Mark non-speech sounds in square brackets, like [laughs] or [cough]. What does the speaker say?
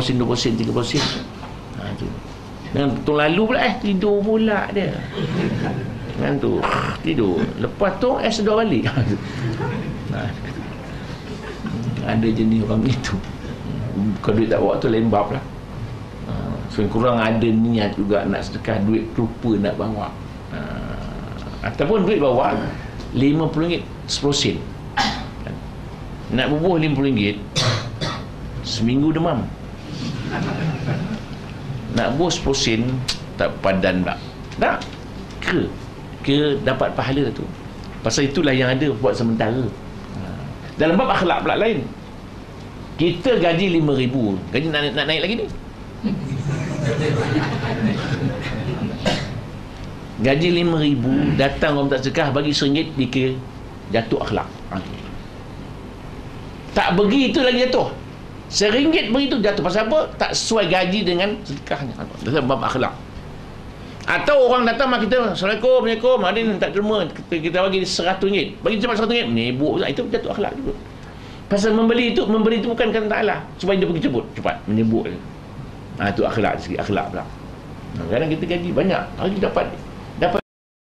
10%, 20%, 30%. Ha, tu. Dengan tung lalu pula eh, tidur pula dia. Dengan tu, tidur. Lepas tu, eh sedar balik. [laughs] ha. Ada jenis orang itu. Kalau duit tak bawa tu lain bab lah. Ha. So, kurang ada niat juga nak sedekah duit rupa nak bawa. Ha. Ataupun duit bawa RM50, 10 sen. Nak bubuh RM50, seminggu demam nak 10 sen tak padan tak tak ke ke dapat pahala tu. Pasal itulah yang ada buat sementara. Ha. dalam bab akhlak pula lain. Kita gaji 5 ribu. Gaji nak, nak naik lagi ni? Gaji 5 ribu datang orang tak sekah bagi seringgit dikira jatuh akhlak. Ha. tak begitu lagi jatuh Seringgit begitu jatuh. Pasal apa? Tak sesuai gaji dengan sedekahnya. Dalam bab akhlak. Atau orang datang mak kita Assalamualaikum Assalamualaikum. Ada ni tak terima. Kita, kita bagi seratus ringgit. Bagi cepat seratus ringgit. Menibuk Itu jatuh akhlak juga. Pasal membeli itu Membeli itu bukan kerana ta'ala Supaya dia pergi ceput Cepat. Menibuk ha, Itu akhlak. Segi akhlak pula. Kadang-kadang kita gaji banyak. Hari dapat